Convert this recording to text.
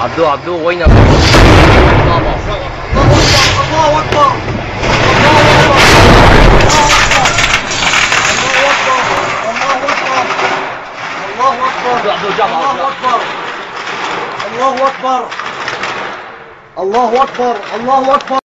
عبدو عبدو وين ماما الله اكبر الله أكبر عبدو جمع الله أكبر الله أكبر الله أكبر الله أكبر.